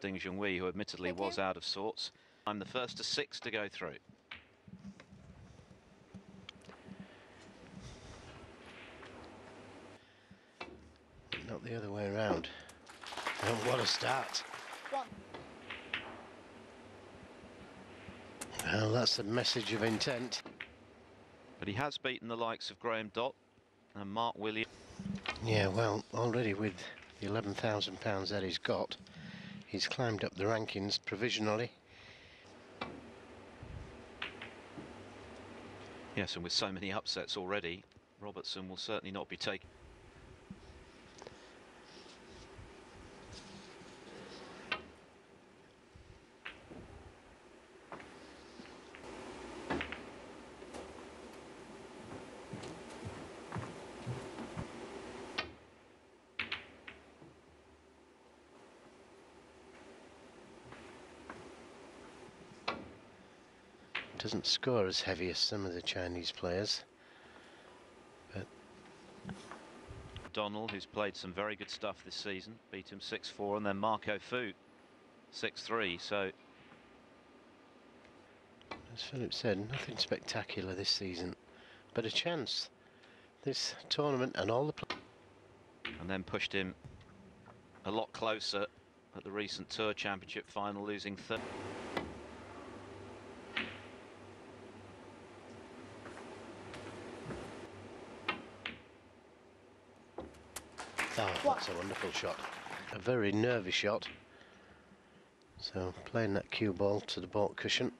Ding Junhui, who admittedly Thank was you. out of sorts. I'm the first to six to go through. Not the other way around. And what a start. One. Well, that's the message of intent. But he has beaten the likes of Graham Dott and Mark Williams. Yeah, well, already with the £11,000 that he's got, he's climbed up the rankings provisionally. Yes, and with so many upsets already, Robertson will certainly not be taken. Doesn't score as heavy as some of the Chinese players. But Donald, who's played some very good stuff this season, beat him 6-4, and then Marco Fu 6-3. So as Philip said, nothing spectacular this season. But a chance. This tournament and all the and then pushed him a lot closer at the recent Tour Championship final, losing third. Oh, that's a wonderful shot. A very nervy shot. So playing that cue ball to the baulk cushion.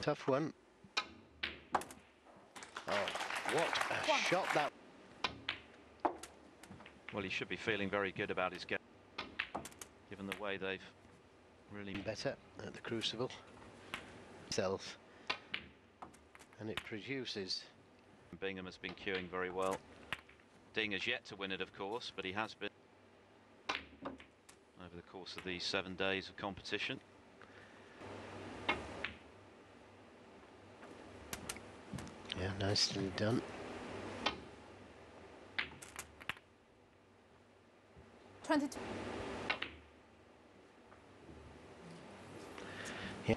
Tough one. Oh, what a One. Shot that Well, he should be feeling very good about his game, given the way they've really. better at the crucible itself and it produces Bingham has been cueing very well. Ding has yet to win it, of course, but he has been over the course of these seven days of competition. yeah nicely done Twenty-two. Yeah.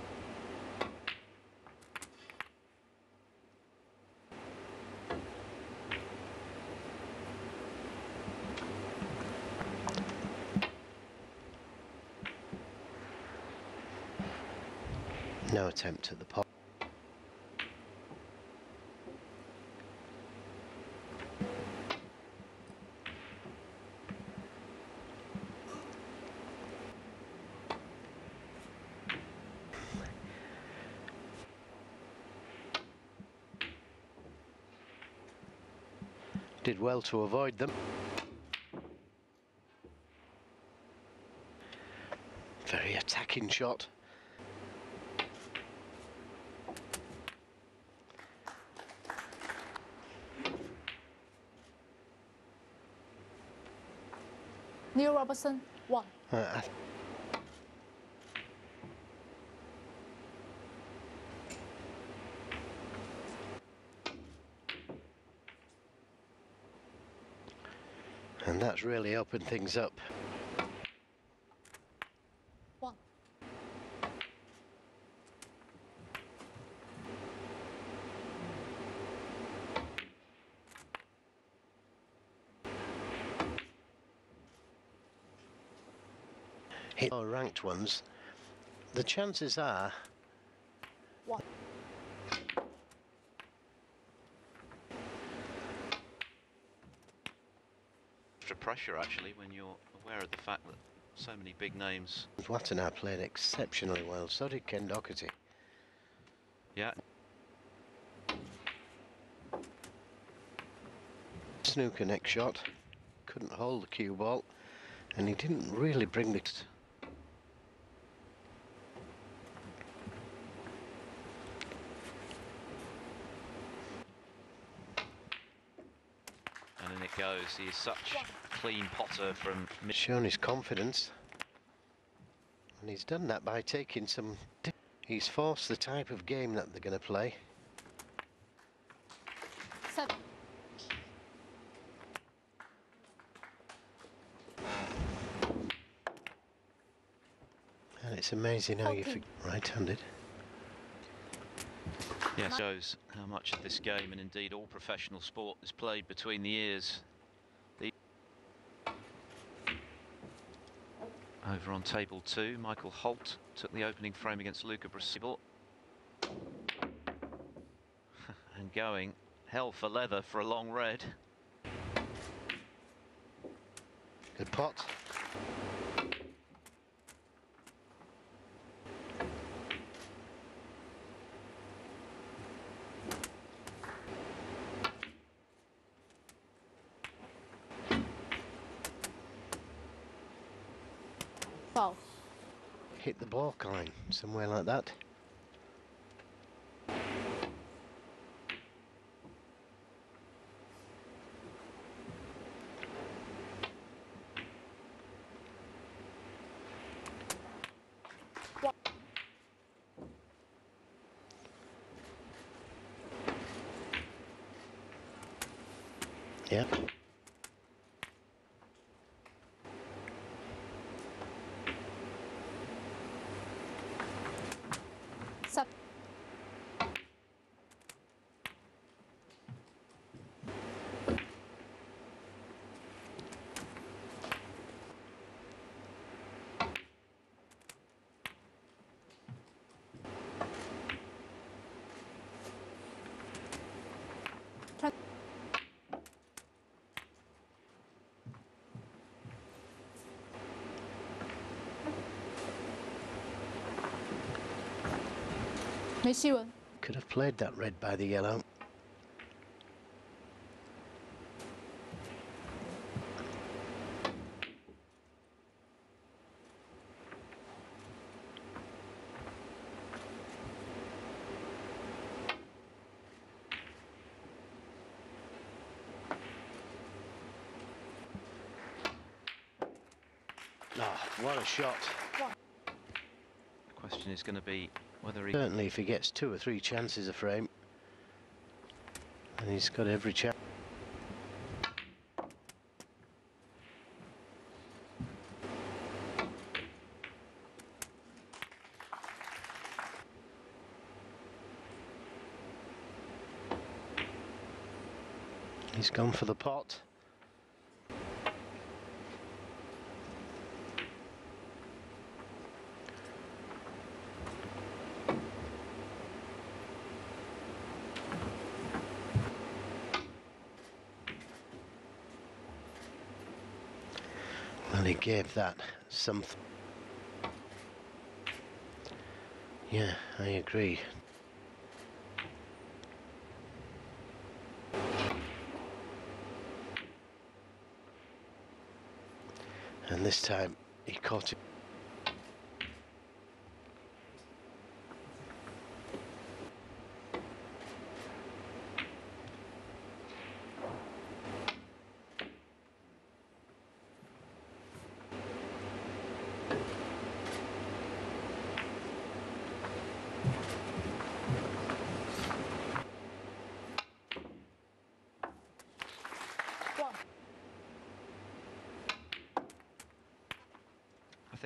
no attempt at the pot did well to avoid them very attacking shot Neil Robertson. One. Uh, and that's really opened things up. Hit more ranked ones. The chances are One. Extra pressure, actually, when you're aware of the fact that so many big names. Watanabe played exceptionally well. So did Ken Doherty. Yeah, Snooker next shot. Couldn't hold the cue ball. And he didn't really bring the... it goes. He is such a clean potter from mid. shown his confidence. And he's done that by taking some... He's forced the type of game that they're going to play. seven, And it's amazing how you... Okay. fi- Right-handed. Yeah, shows how much of this game and indeed all professional sport is played between the ears. The Over on table two, Michael Holt took the opening frame against Luca Brecel. and going hell for leather for a long red. Good pot. Foul, Hit the balk line, somewhere like that. one, Yep. seven, twen- Maisiwa. Could have played that red by the yellow. Oh, what a shot. The question is going to be whether he Certainly if he gets two or three chances a frame, and he's got every chance. He's gone for the pot. Well, he gave that something. Yeah, I agree. And this time he caught it. one,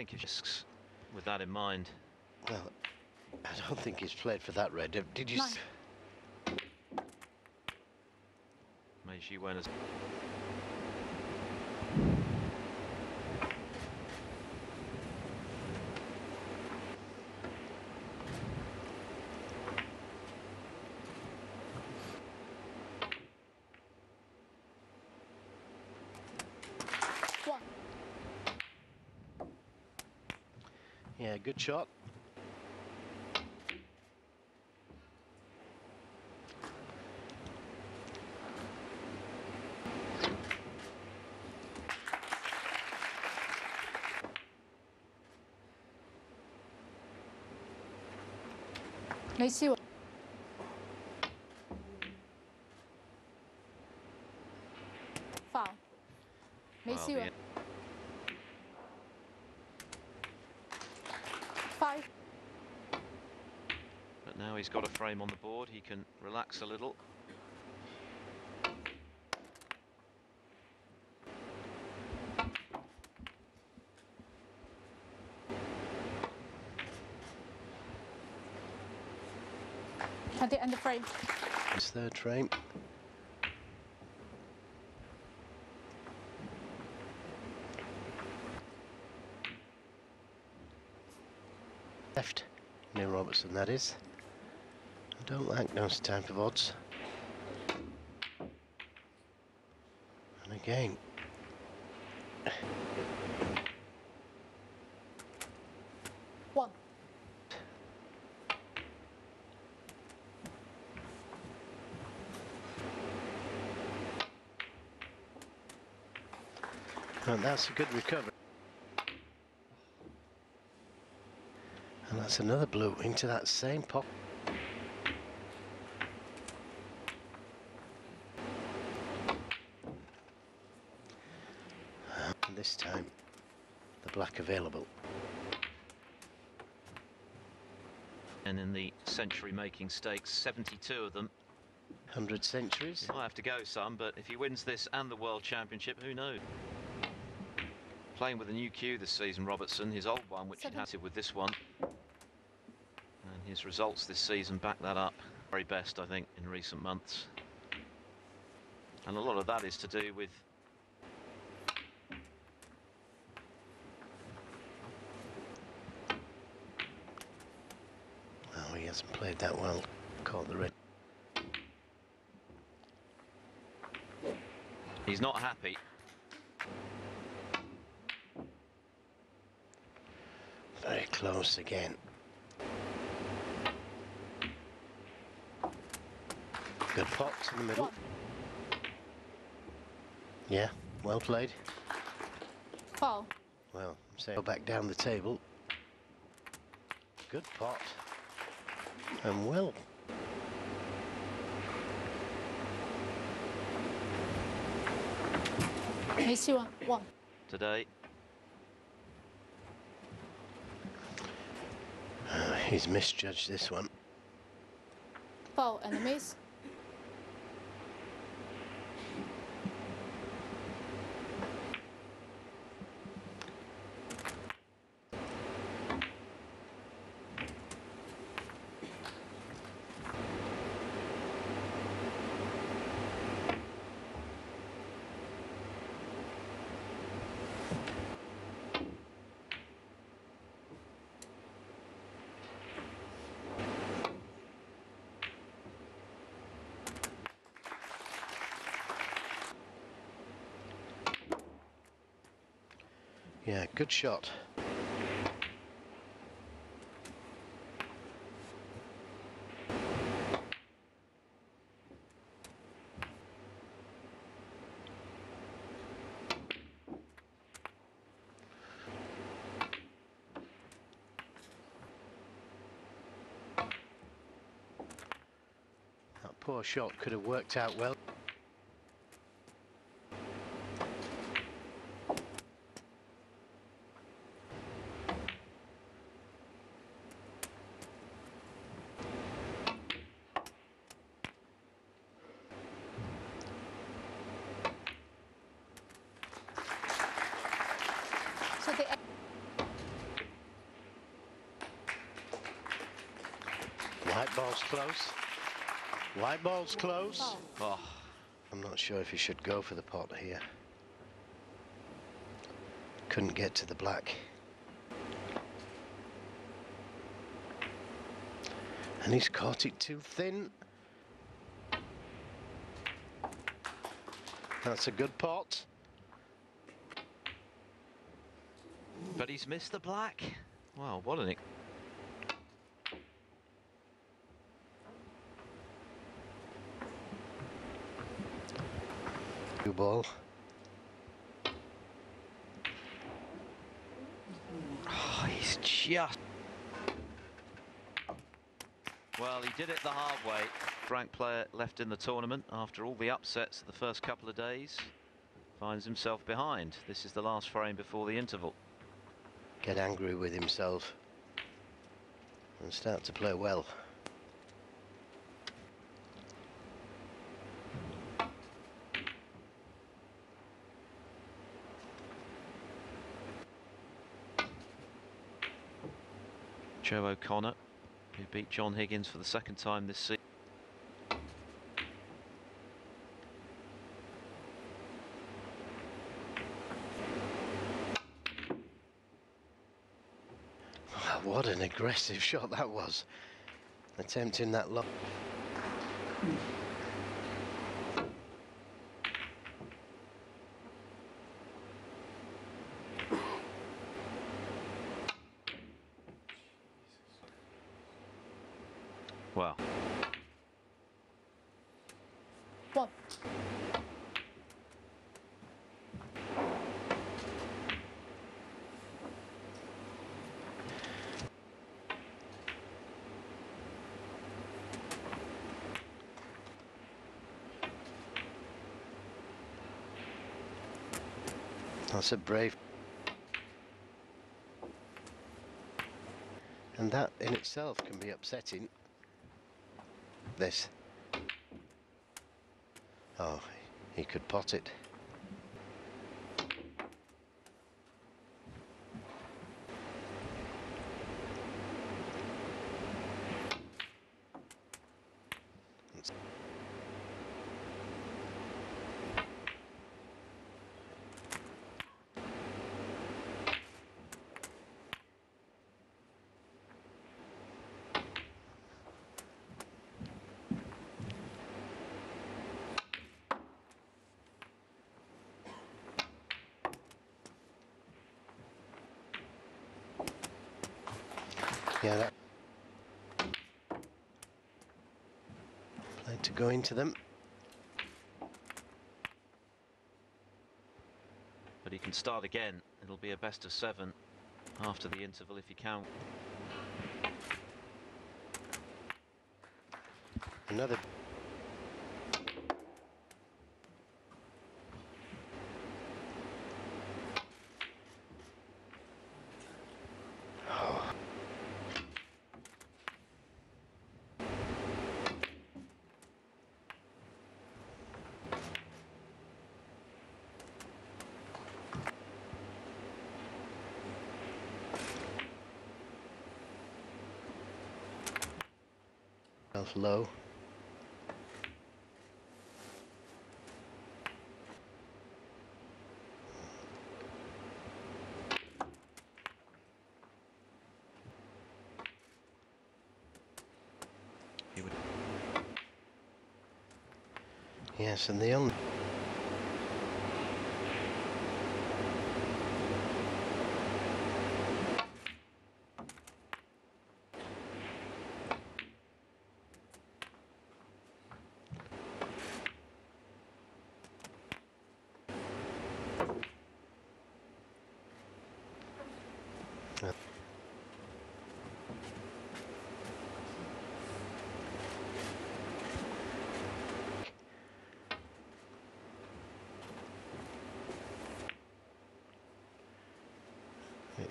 I think it's with that in mind. Well, I don't think he's played for that red. Did- Did you? s- Mei Xi Wen as Yeah, good shot. Nice 细 frame on the board, he can relax a little. twenty end frame, His third frame. Left. Neil Robertson, that is. I don't like those type of odds. And again. one, And that's a good recovery. And that's another blue into that same pot. And this time, the black available. And in the century making stakes, 72 of them. 100 centuries. Might have to go some, but if he wins this and the World Championship, who knows? Playing with a new cue this season, Robertson, his old one, which he had with this one. And his results this season back that up. Very best, I think, in recent months. And a lot of that is to do with Oh, he hasn't played that well. Caught the red. he's not happy. Very close again. Good pot in the middle. Yeah, well played. foul, Well, I'm saying go back down the table. Good pot and well. Today. Uh, he's misjudged this one. Four enemies. Yeah, good shot. That poor shot could have worked out well. so the White ball's close. White ball's close. Oh, I'm not sure if he should go for the pot here. Couldn't get to the black. And he's caught it too thin. That's a good pot. but he's missed the black. Wow, what an... ball. Oh, he's just... Well, he did it the hard way. Frank player left in the tournament after all the upsets of the first couple of days. finds himself behind. This is the last frame before the interval. Get angry with himself and start to play well. Joe O'Connor, who beat John Higgins for the second time this season. Ah, What an aggressive shot that was. Attempting that long. That's a brave. And that in itself can be upsetting. This. Oh, he could pot it. Yeah, that played to go into them. but he can start again. It'll be a best of seven after the interval if he can. Another. Self low. Yes, and the on.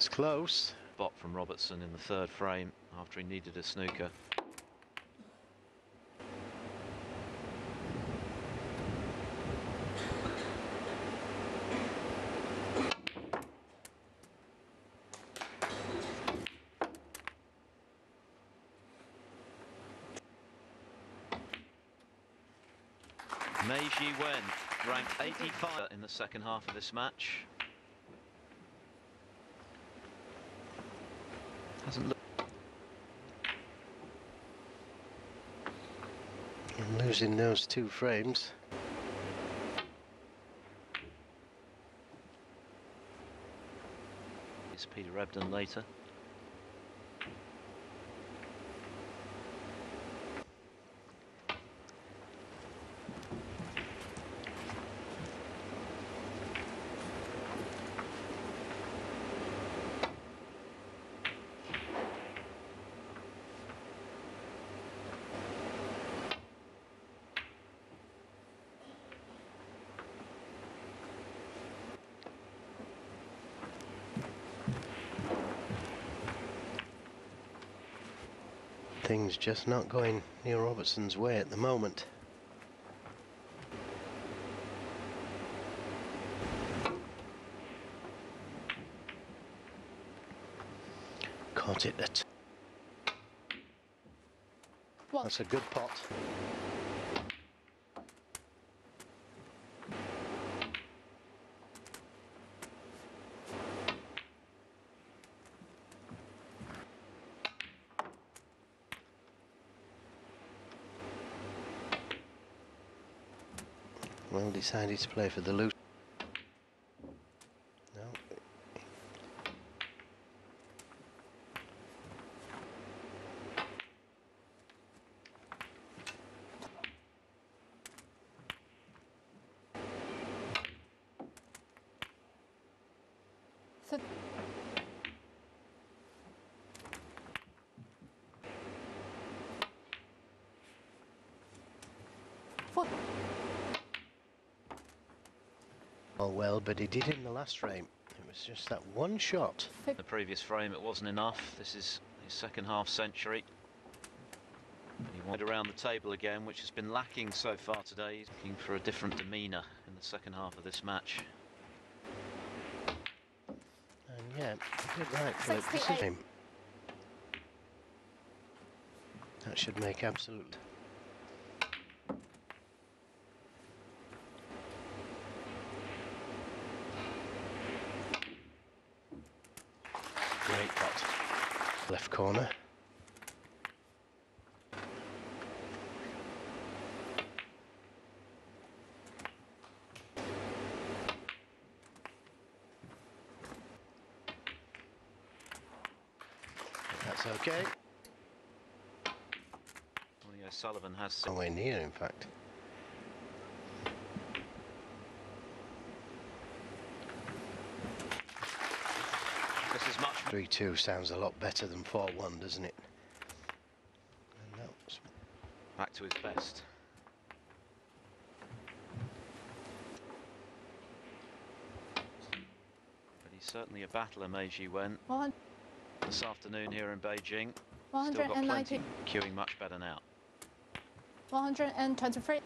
Close. bot from Robertson in the third frame after he needed a snooker. Mei Xi Wen ranked 85 in the second half of this match. Losing those two frames. It's Peter Ebden later. Things just not going Neil Robertson's way at the moment. Caught it at. That's a good pot. Well decided to play for the loose. No. Th- Four. Oh well, but he did in the last frame. It was just that one shot. The previous frame it wasn't enough. This is his second half century. He wanted around the table again, which has been lacking so far today. He's looking for a different demeanour in the second half of this match. And yeah, did right for it. This is him. That should make absolute. Great pot. Left corner. That's okay. Ronnie O'Sullivan has oh, some Nowhere near, in fact. 3-2 sounds a lot better than 4-1, doesn't it? Back to his best. But he's certainly a battler, Mei Xi Wen. One. This afternoon here in Beijing. Still got plenty. Cueing much better now. 123.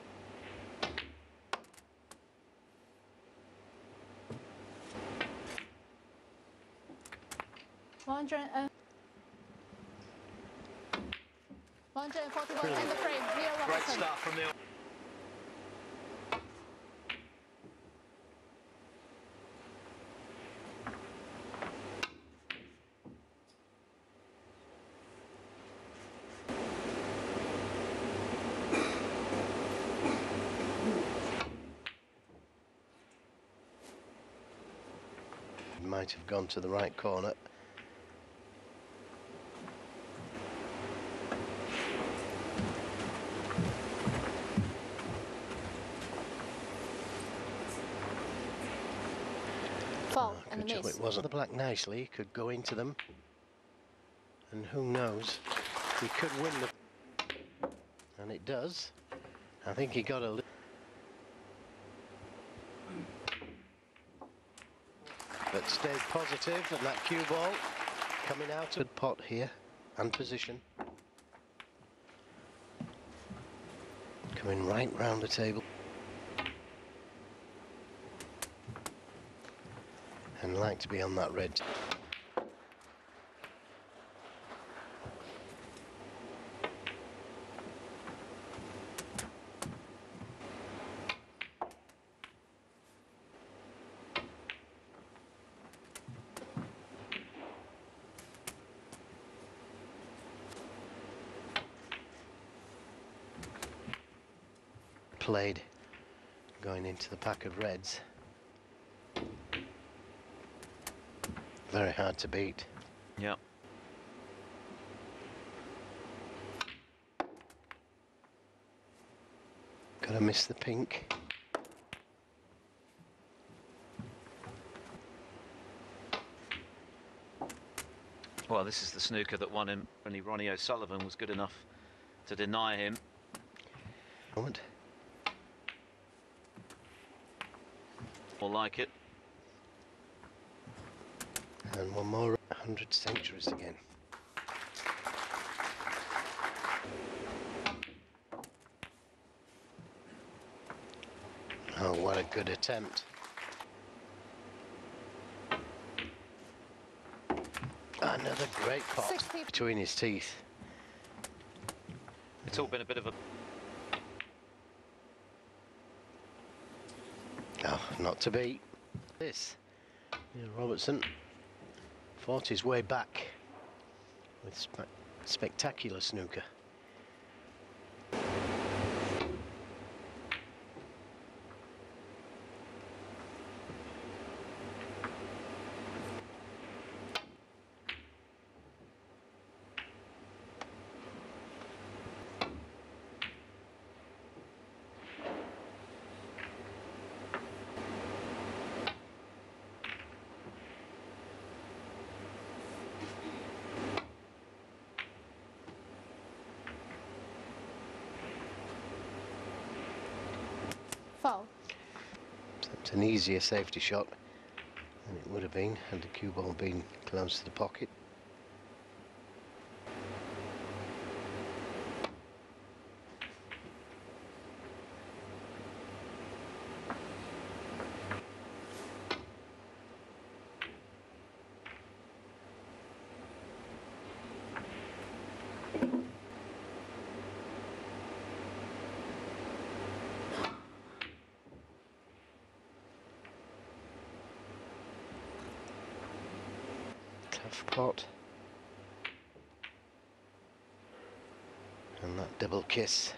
Hundred uh, and twenty-three. One hundred and. One hundred and forty-one in the frame. Neil Great start from Neil. might have gone to the right corner. Fall Oh, and good job miss. it wasn't. The black nicely could go into them. And who knows, he could win the. And it does. I think he got a. Li- but stayed positive, and that cue ball coming out of pot here and position. Coming right round the table. And like to be on that red. Played going into the pack of reds. Very hard to beat. Yeah. Gotta miss the pink. Well, this is the snooker that won him. Only Ronnie O'Sullivan was good enough to deny him. Moment. More like it. And one more 100 centuries again. Oh, what a good attempt. Another great pot between his teeth. It's all been a bit of a... Oh, not to beat. This, Neil Robertson fought his way back with spe- spectacular snooker. An easier safety shot than it would have been had the cue ball been close to the pocket. Tough pot. And that double kiss.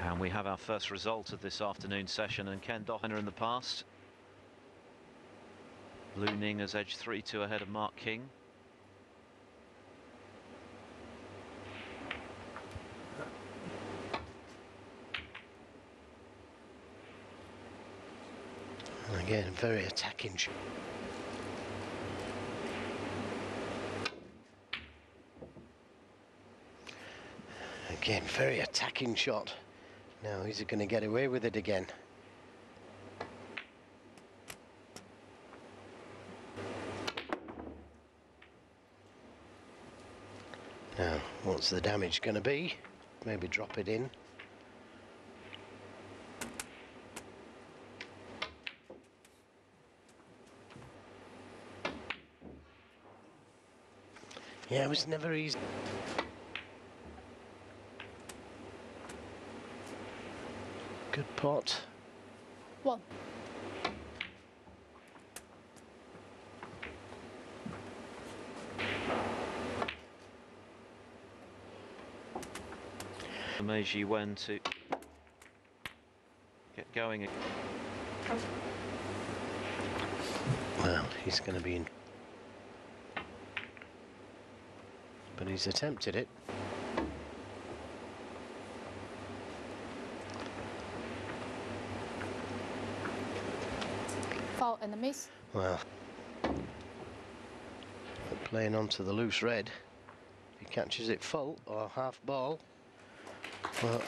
And we have our first result of this afternoon session and Ken Doherty in the past. Lu Ning has edged 3-2 ahead of Mark King. And again, very attacking Again, very attacking shot. Now, is he going to get away with it again? Now, what's the damage going to be? Maybe drop it in. Yeah, it was never easy. Good pot. One. Mei Xi Wen to get going. Well, he's going to be in. But he's attempted it. Foul and a miss. Well, playing onto the loose red. He catches it full or half ball, well,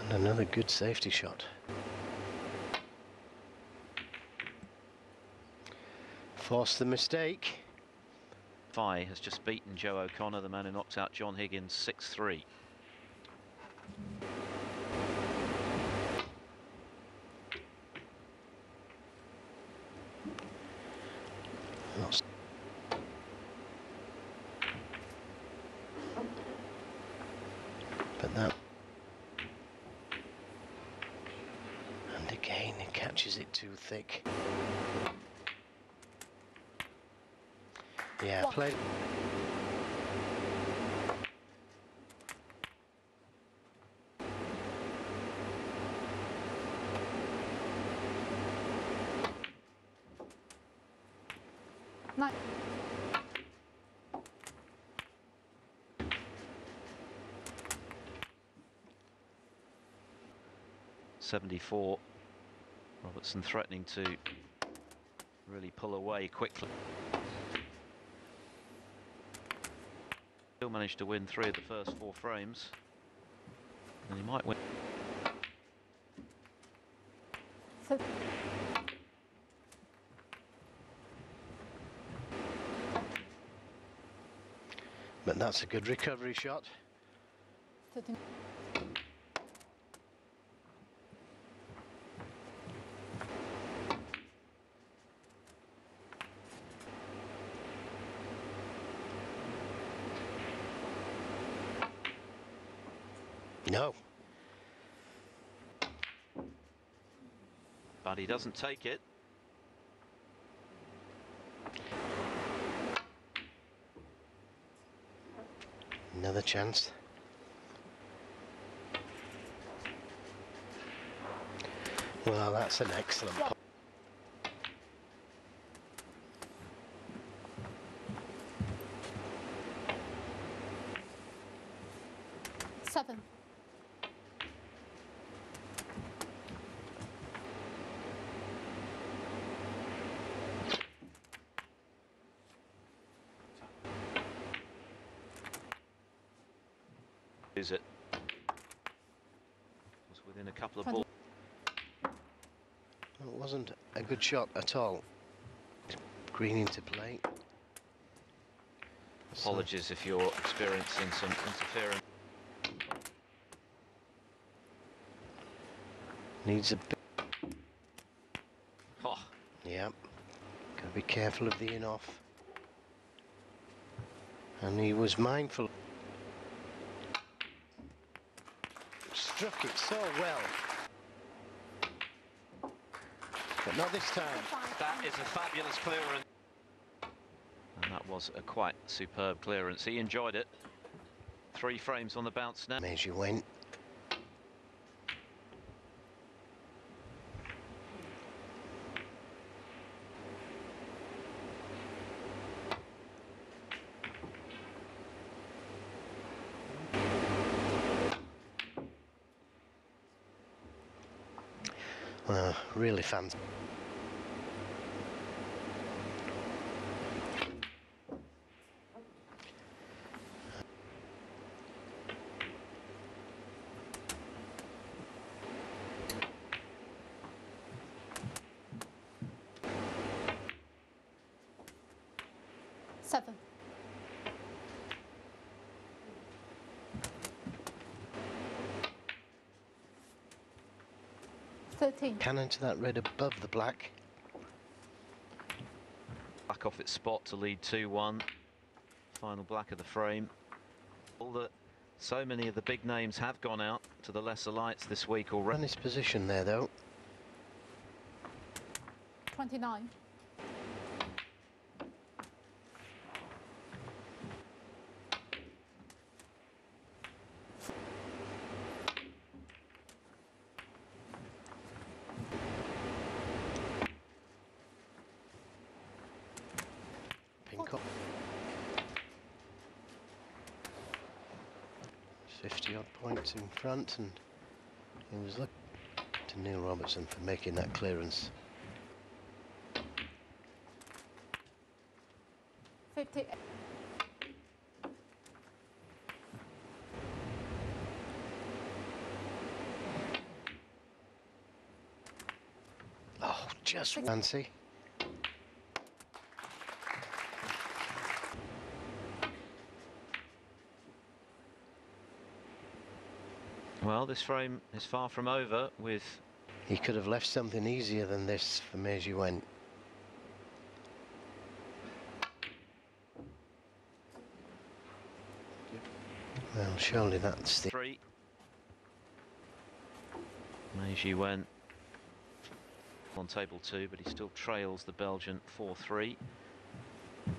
and another good safety shot. Forced the mistake. Fi has just beaten Joe O'Connor, the man who knocked out John Higgins 6-3. Not But that. And again, he catches it too thick. Yeah, What? played. Seventy-four. Robertson threatening to really pull away quickly. Still managed to win three of the first four frames. And he might win. That's a good recovery shot. No. But he doesn't take it. Another chance. Well, that's an excellent Yeah. pot. Seven. Is it? Was within a couple of Twenty- balls. Well, It wasn't a good shot at all. Green into play. So- Apologies if you're experiencing some interference. Needs a bit. Oh, Yeah. Got to be careful of the in off. And he was mindful. Struck it so well. But not this time. That is a fabulous clearance. And that was a quite superb clearance. He enjoyed it. Three frames on the bounce now. As you went. Well, really fancy. 18. Cannon to that red above the black. Back off its spot to lead 2-1. Final black of the frame. All that so many of the big names have gone out to the lesser lights this week already. And his position there though. 29. Points in front and he was looking to Neil Robertson for making that clearance. Fifty. Oh, just fancy. Well, this frame is far from over with He could have left something easier than this for Mei Xi Wen. Well, surely that's the three. Meiji went on table two, but he still trails the Belgian 4-3.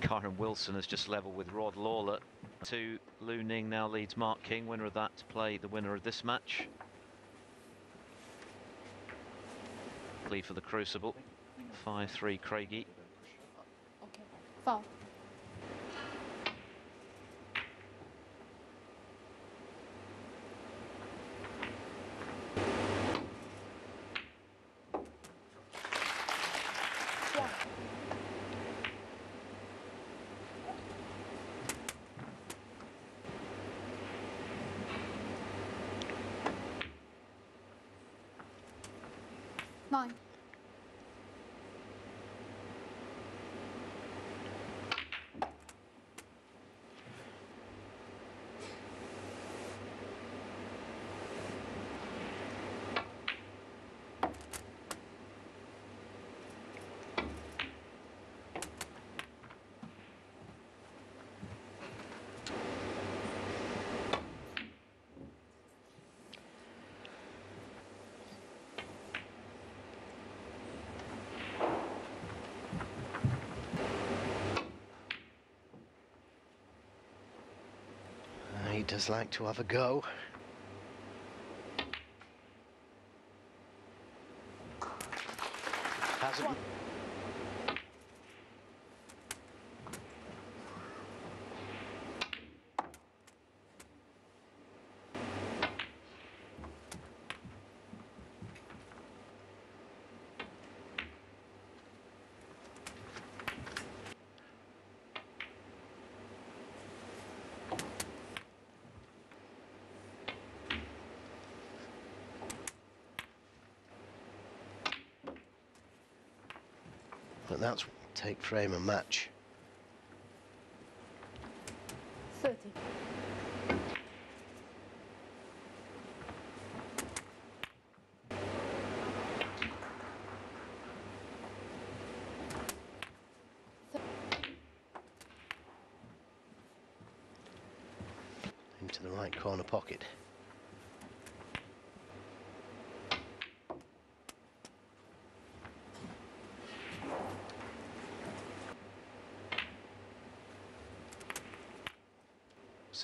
Kyren Wilson has just levelled with Rod Lawler. Two, Lu Ning now leads Mark King, winner of that, to play the winner of this match. Plea for the Crucible. 5-3 Craigie. Okay. Foul. One. he does like to have a go. Hasn't. One. But that's take frame and match. 30. into the right corner pocket.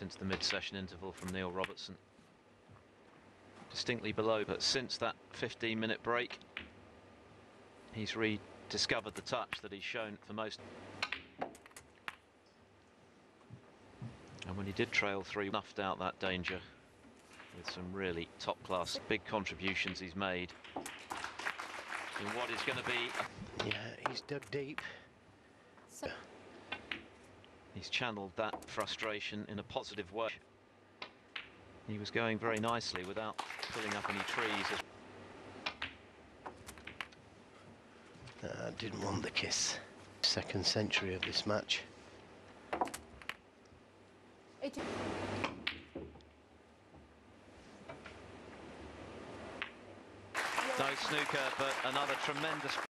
Since the mid-session interval from Neil Robertson. Distinctly below, but since that 15-minute break, he's rediscovered the touch that he's shown for most. And when he did trail three, snuffed out that danger with some really top-class big contributions he's made in what is going to be Yeah, he's dug deep. He's channeled that frustration in a positive way. He was going very nicely without pulling up any trees. Uh, didn't want the kiss. Second century of this match. 80. No snooker, but another tremendous